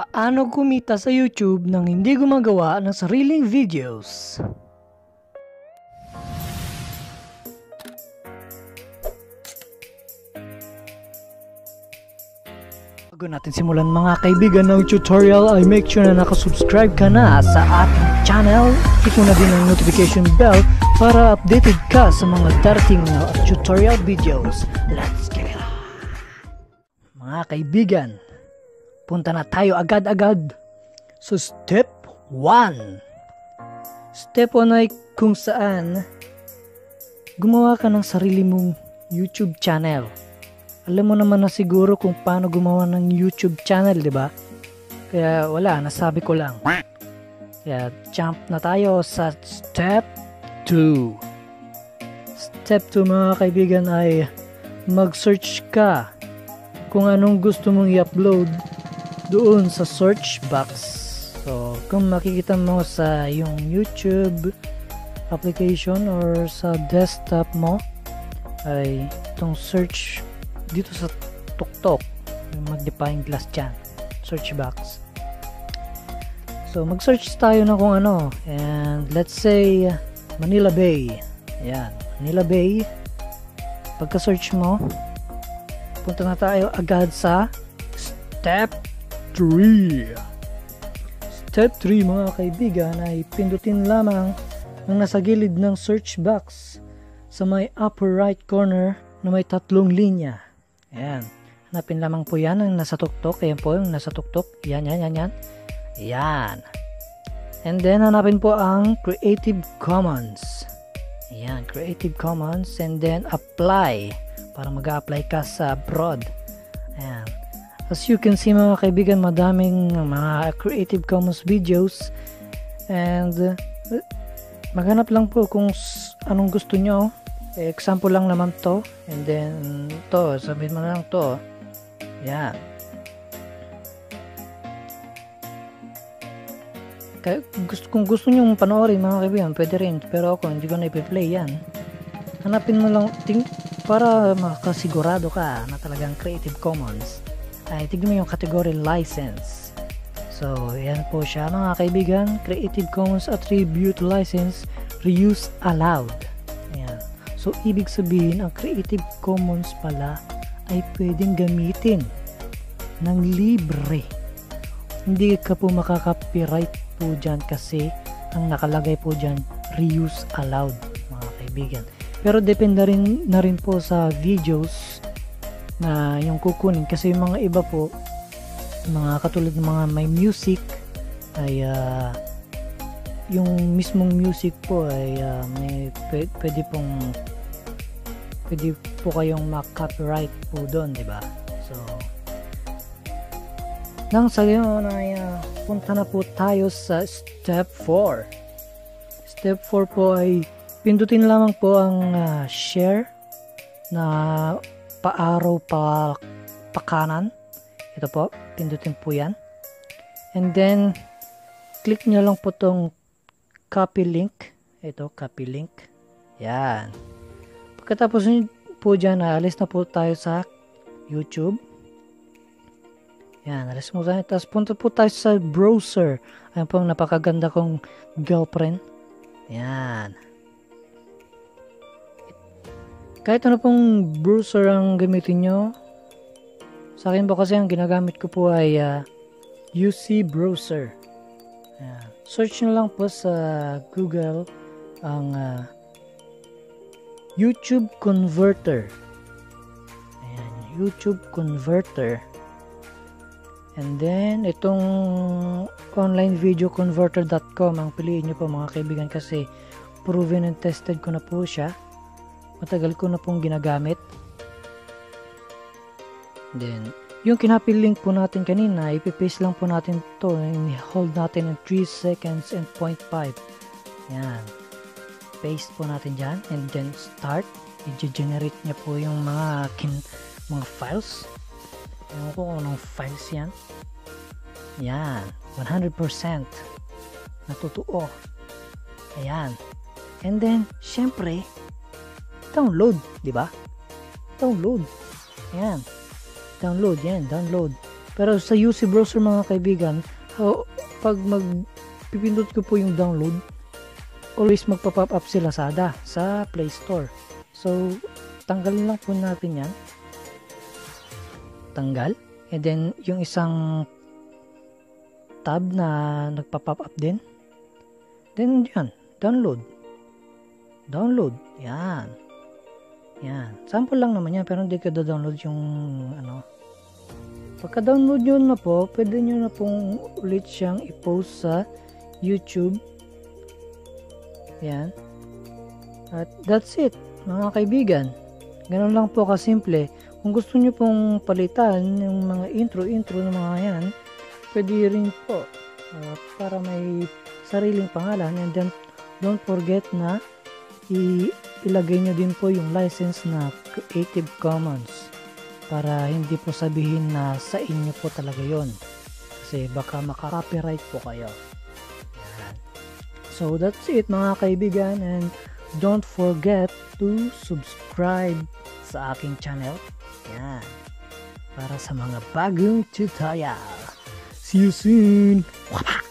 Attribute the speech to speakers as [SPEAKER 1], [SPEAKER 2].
[SPEAKER 1] Paano kumita sa YouTube nang hindi gumagawa ng sariling videos? Bago natin simulan mga kaibigan ng tutorial ay make sure na nakasubscribe ka na sa ating channel. Hit mo na din ang notification bell para updated ka sa mga darating na tutorial videos. Let's get it! Mga kaibigan, punta na tayo agad-agad sa step 1. Step 1 ay kung saan gumawa ka ng sarili mong YouTube channel. Alam mo naman na siguro kung paano gumawa ng YouTube channel, di ba? Kaya wala, nasabi ko lang. Kaya jump na tayo sa step 2. Step 2 mga kaibigan ay mag-search ka kung anong gusto mong i-upload doon sa search box. So, kung makikita mo sa yung YouTube application or sa desktop mo ay itong search dito sa tuktok yung magnifying glass dyan search box. So mag search tayo na kung ano. And let's say Manila Bay. Ayan Manila Bay. Pagka search mo punta na tayo agad sa step 3 step 3 mga kaibigan ay pindutin lamang ang nasa gilid ng search box sa may upper right corner na may tatlong linya Ayan. Hanapin lamang po yan ang nasa tuktok. Ayan po yung nasa tuktok. Yan, yan, yan, yan. Ayan. And then, hanapin po ang Creative Commons. Ayan, Creative Commons. And then, apply. Para mag-apply ka sa broad. Ayan. As you can see mga kaibigan, madaming mga Creative Commons videos. And, uh, maghanap lang po kung anong gusto nyo. Example lang naman to. And then to sabihin mo lang to. Yan. Kaya, gusto, kung gusto nyo panoorin mga kaibigan pwede rin. Pero ako hindi ko na ipi-play yan. Hanapin mo lang ting, para makasigurado ka na talagang Creative Commons ay tignan mo yung category license so yan po siya mga kaibigan Creative Commons Attribute License Reuse Allowed So, ibig sabihin, ang Creative Commons pala ay pwedeng gamitin ng libre. Hindi ka po makaka-copyright po dyan kasi ang nakalagay po dyan, reuse allowed, mga kaibigan. Pero depende rin na rin po sa videos na yung kukunin kasi yung mga iba po, mga katulad ng mga may music ay uh, yung mismong music po ay uh, may pwede pong pwede po kayong ma-copyright po doon, di ba? So, nang sa gayon ay uh, punta na po tayo sa step 4. Step 4 po ay pindutin lamang po ang uh, share na paaraw pa pakanan. Ito po, pindutin po yan. And then, click nyo lang po tong copy link. Ito, copy link. Yan. Pagkatapos po dyan, alis na po tayo sa YouTube. Yan, alis mo tayo. Tapos punta po tayo sa browser. Ayan po napakaganda kong girlfriend. Yan. Kahit ano pong browser ang gamitin nyo, sa akin po kasi ang ginagamit ko po ay uh, UC browser. Yan. Search nyo lang po sa Google ang uh, YouTube Converter. Ayan, YouTube Converter. And then, itong onlinevideoconverter.com ang piliin nyo po mga kaibigan kasi proven and tested ko na po siya. Matagal ko na pong ginagamit. Then, yung kinapil link po natin kanina, ipipaste lang po natin to and hold natin in 3 seconds and 0.5. Yan. Paste po natin dyan and then start. I-generate niya po yung mga kin mga files. Ewan ko kung anong files yan. Yan. 100% natutuo. Ayan. And then syempre download di ba download ayan download yan download Pero sa UC browser mga kaibigan, pag magpipindot ko po yung download, always magpa-pop up sila sada sa Play Store. So, tanggalin lang po natin yan. Tanggal. And then, yung isang tab na nagpa-pop up din. Then, yan. Download. Download. Yan. Yan. Sample lang naman yan, pero hindi ka download yung ano. Pagka-download nyo na po, pwede nyo na pong ulit siyang i-post sa YouTube. Yan. At that's it, mga kaibigan. Ganun lang po kasimple. Kung gusto nyo pong palitan yung mga intro-intro ng mga yan, pwede rin po uh, para may sariling pangalan and then don't forget na i- ilagay nyo din po yung license na Creative Commons para hindi po sabihin na sa inyo po talaga yon kasi baka maka-copyright po kayo. Yan. so that's it mga kaibigan and don't forget to subscribe sa aking channel. Yan. Para sa mga bagong tutorial. See you soon. Wapak!